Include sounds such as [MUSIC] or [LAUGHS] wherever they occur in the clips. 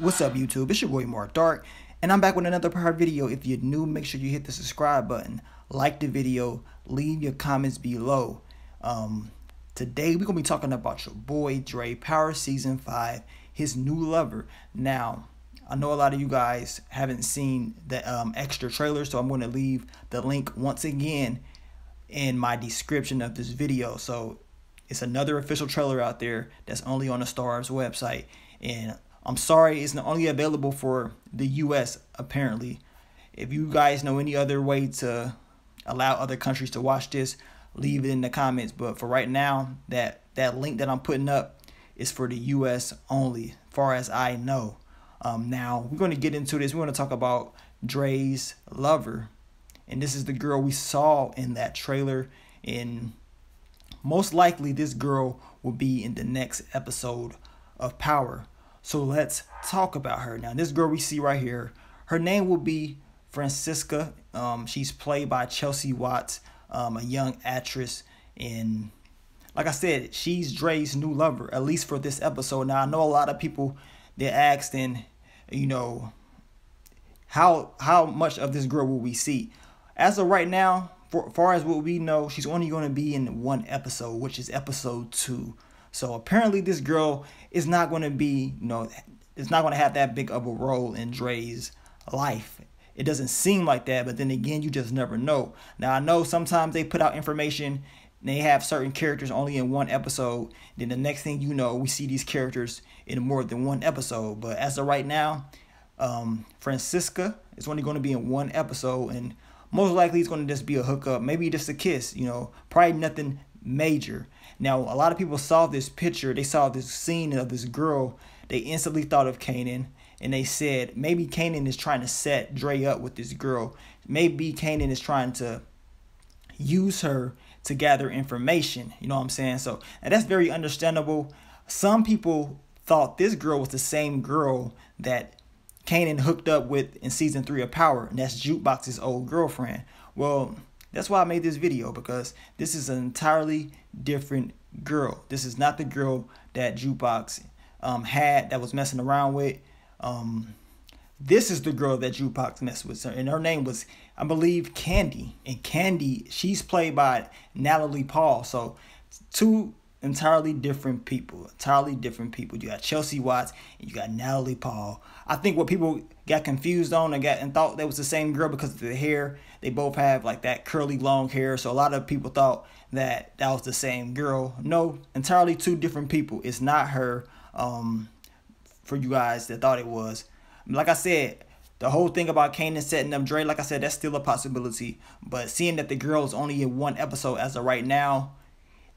What's up YouTube? It's your boy Marc Dark and I'm back with another part video. If you're new, make sure you hit the subscribe button, like the video, leave your comments below. Um, today we're gonna be talking about your boy Dre Power Season 5, his new lover. Now, I know a lot of you guys haven't seen the um, extra trailer, so I'm gonna leave the link once again in my description of this video. So it's another official trailer out there that's only on the Starz website. And I'm sorry, it's not only available for the US apparently. If you guys know any other way to allow other countries to watch this, leave it in the comments. But for right now, that that link that I'm putting up is for the US only, far as I know. Um, now we're going to get into this. We're going to talk about Dre's lover, and this is the girl we saw in that trailer. And most likely, this girl will be in the next episode of Power. So let's talk about her. Now, this girl we see right here, her name will be Francisca. Um, she's played by Chelsea Watts, um, a young actress. And like I said, she's Dre's new lover, at least for this episode. Now, I know a lot of people, they asked, and, you know, how how much of this girl will we see? As of right now, for far as what we know, she's only going to be in one episode, which is episode two. So apparently this girl is not going to be, you know, it's not going to have that big of a role in Dre's life. It doesn't seem like that, but then again, you just never know. Now, I know sometimes they put out information, they have certain characters only in one episode. Then the next thing you know, we see these characters in more than one episode. But as of right now, um, Francisca is only going to be in one episode, and most likely it's going to just be a hookup, maybe just a kiss, you know, probably nothing major. Now, a lot of people saw this picture, they saw this scene of this girl, they instantly thought of Kanan, and they said maybe Kanan is trying to set Dre up with this girl. Maybe Kanan is trying to use her to gather information. You know what I'm saying? So that's very understandable. Some people thought this girl was the same girl that Kanan hooked up with in season three of Power, and that's Jukebox's old girlfriend. Well, that's why I made this video because this is an entirely different girl. This is not the girl that Jukebox um, had that was messing around with. Um, this is the girl that Jukebox messed with, and her name was, I believe, Candy. And Candy, she's played by Natalie Paul. So, two entirely different people. Entirely different people. You got Chelsea Watts and you got Natalie Paul. I think what people got confused on and got and thought that was the same girl because of the hair. They both have like that curly long hair. So a lot of people thought that that was the same girl. No, entirely two different people. It's not her. Um, for you guys that thought it was. Like I said, the whole thing about Kanan setting up Dre, like I said, that's still a possibility. But seeing that the girl is only in one episode as of right now,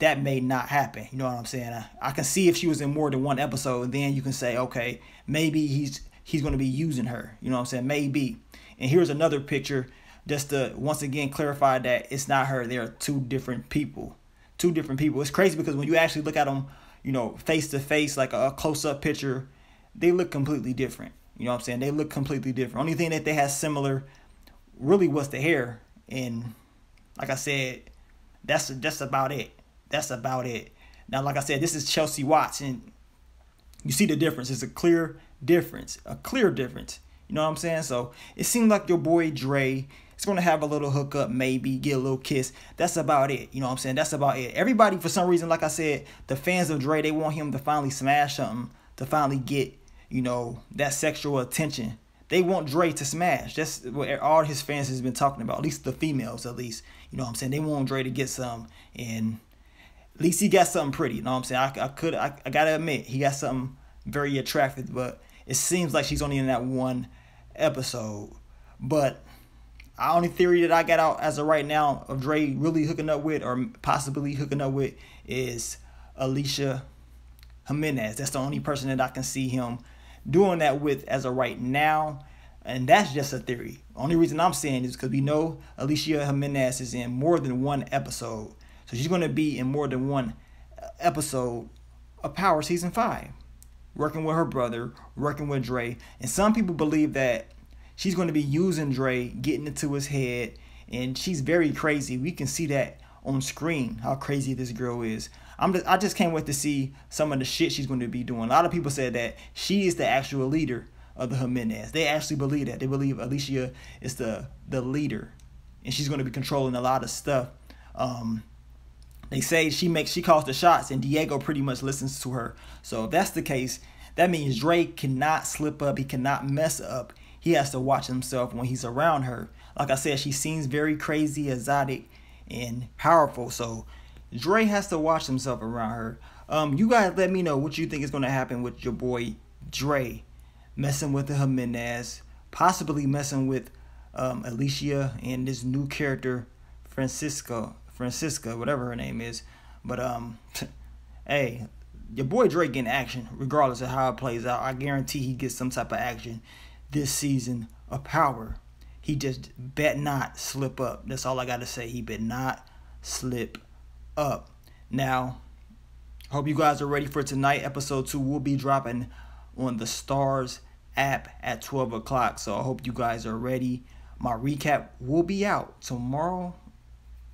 that may not happen. You know what I'm saying? I, I can see if she was in more than one episode, then you can say, okay, maybe he's he's going to be using her. You know what I'm saying? Maybe. And here's another picture just to once again clarify that it's not her. They are two different people. Two different people. It's crazy because when you actually look at them, you know, face to face, like a close up picture, they look completely different. You know what I'm saying? They look completely different. Only thing that they have similar really was the hair. And like I said, that's that's about it. That's about it. Now, like I said, this is Chelsea Watts, and you see the difference. It's a clear difference, a clear difference. You know what I'm saying? So it seemed like your boy Dre is gonna have a little hookup, maybe get a little kiss. That's about it. You know what I'm saying? That's about it. Everybody, for some reason, like I said, the fans of Dre, they want him to finally smash something, to finally get, you know, that sexual attention. They want Dre to smash. That's what all his fans has been talking about. At least the females, at least. You know what I'm saying? They want Dre to get some, and at least he got something pretty. You know what I'm saying? I, I could, I, I gotta admit, he got something very attractive, but it seems like she's only in that one episode. But the only theory that I got out as of right now of Dre really hooking up with or possibly hooking up with is Alicia Jimenez. That's the only person that I can see him doing that with as of right now. And that's just a theory. Only reason I'm saying is because we know Alicia Jimenez is in more than one episode. So she's going to be in more than one episode of Power Season 5 working with her brother, working with Dre. And some people believe that she's going to be using Dre, getting into his head, and she's very crazy. We can see that on screen how crazy this girl is. I'm just, I just can't wait to see some of the shit she's going to be doing. A lot of people said that she is the actual leader of the Jimenez. They actually believe that. They believe Alicia is the the leader, and she's going to be controlling a lot of stuff. Um, they say she makes she calls the shots, and Diego pretty much listens to her. So if that's the case, that means Drake cannot slip up. He cannot mess up. He has to watch himself when he's around her. Like I said, she seems very crazy, exotic, and powerful. So Dre has to watch himself around her. Um, you guys let me know what you think is going to happen with your boy Dre messing with the Jimenez, possibly messing with um, Alicia and this new character Francisco, Francisca, whatever her name is. But um, [LAUGHS] hey, your boy Drake getting action, regardless of how it plays out. I guarantee he gets some type of action this season of power. He just bet not slip up. That's all I gotta say. He bet not slip up. Now, hope you guys are ready for tonight. Episode two will be dropping on the Starz app at 12 o'clock. So I hope you guys are ready. My recap will be out tomorrow,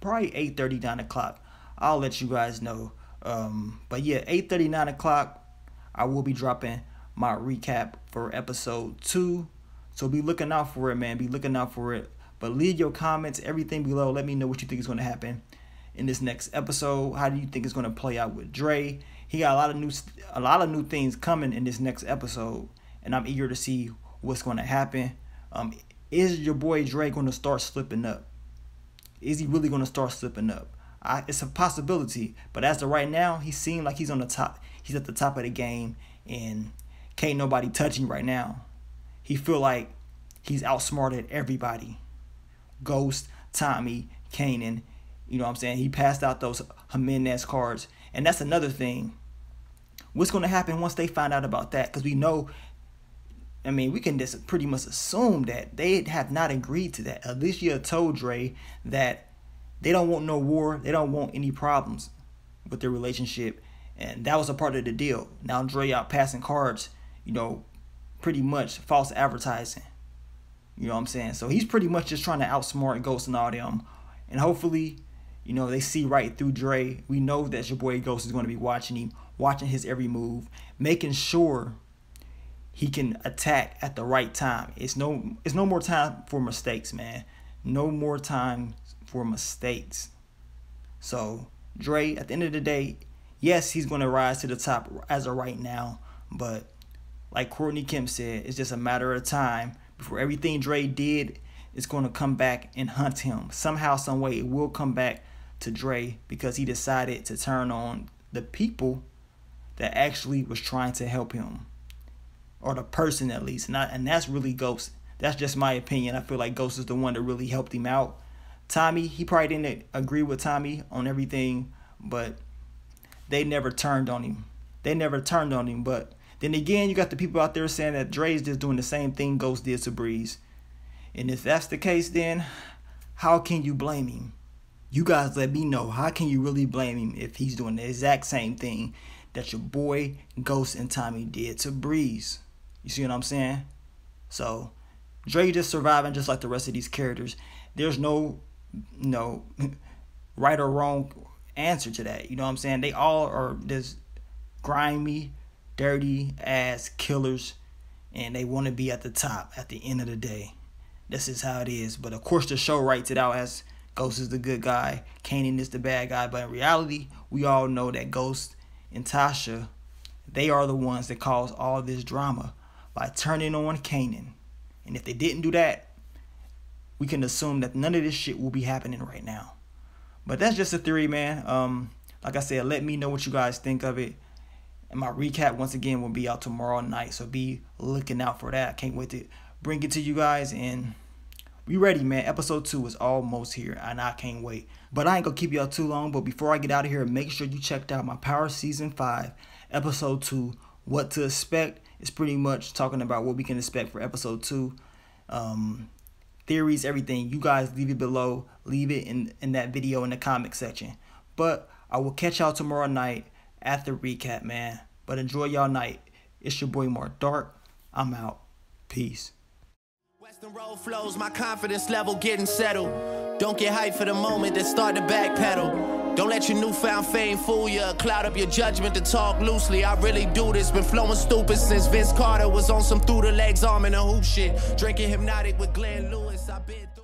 probably 8 30, 9 o'clock. I'll let you guys know. Um, but yeah, 8 30, 9 o'clock, I will be dropping my recap for episode two. So be looking out for it, man. Be looking out for it. But leave your comments, everything below. Let me know what you think is going to happen in this next episode. How do you think it's going to play out with Dre? He got a lot of new, a lot of new things coming in this next episode, and I'm eager to see what's going to happen. Um, is your boy Dre going to start slipping up? Is he really going to start slipping up? I, it's a possibility, but as of right now, he seemed like he's on the top. He's at the top of the game, and can't nobody touch him right now. He feel like he's outsmarted everybody. Ghost, Tommy, Kanan. You know what I'm saying? He passed out those Jimenez cards. And that's another thing. What's going to happen once they find out about that? Because we know, I mean, we can just pretty much assume that they have not agreed to that. Alicia told Dre that they don't want no war. They don't want any problems with their relationship. And that was a part of the deal. Now Dre out passing cards, you know, pretty much false advertising. You know what I'm saying? So he's pretty much just trying to outsmart Ghost and all them. And hopefully, you know, they see right through Dre. We know that your boy Ghost is going to be watching him, watching his every move, making sure he can attack at the right time. It's no it's no more time for mistakes, man. No more time for mistakes. So, Dre, at the end of the day, yes, he's going to rise to the top as of right now, but like Courtney Kemp said, it's just a matter of time before everything Dre did is going to come back and hunt him. Somehow, some way, it will come back to Dre because he decided to turn on the people that actually was trying to help him, or the person at least. Not, and that's really Ghost. That's just my opinion. I feel like Ghost is the one that really helped him out. Tommy, he probably didn't agree with Tommy on everything, but they never turned on him. They never turned on him, but then again, you got the people out there saying that Dre's just doing the same thing Ghost did to Breeze. And if that's the case, then how can you blame him? You guys let me know. How can you really blame him if he's doing the exact same thing that your boy Ghost and Tommy did to Breeze? You see what I'm saying? So, Dre just surviving just like the rest of these characters. There's no, no [LAUGHS] right or wrong answer to that. You know what I'm saying? They all are just grimy, dirty ass killers and they want to be at the top at the end of the day. This is how it is. But of course, the show writes it out as Ghost is the good guy, Kanan is the bad guy. But in reality, we all know that Ghost and Tasha, they are the ones that cause all this drama by turning on Kanan. And if they didn't do that, we can assume that none of this shit will be happening right now. But that's just a theory, man. Um, like I said, let me know what you guys think of it. And my recap once again will be out tomorrow night. So be looking out for that. I can't wait to bring it to you guys and be ready, man. Episode two is almost here and I can't wait. But I ain't gonna keep y'all too long. But before I get out of here, make sure you checked out my Power Season 5, Episode 2, What to Expect. It's pretty much talking about what we can expect for episode two. Um, theories, everything. You guys leave it below. Leave it in, in that video in the comment section. But I will catch y'all tomorrow night after recap, man. But enjoy y'all night. It's your boy Marc Dark. I'm out. Peace. Western road flows, my confidence level getting settled. Don't get hyped for the moment, then start to backpedal. Don't let your newfound fame fool you. Cloud up your judgment to talk loosely. I really do this. Been flowing stupid since Vince Carter was on some through the legs arm in a hoop shit. Drinking hypnotic with Glenn Lewis. I've been.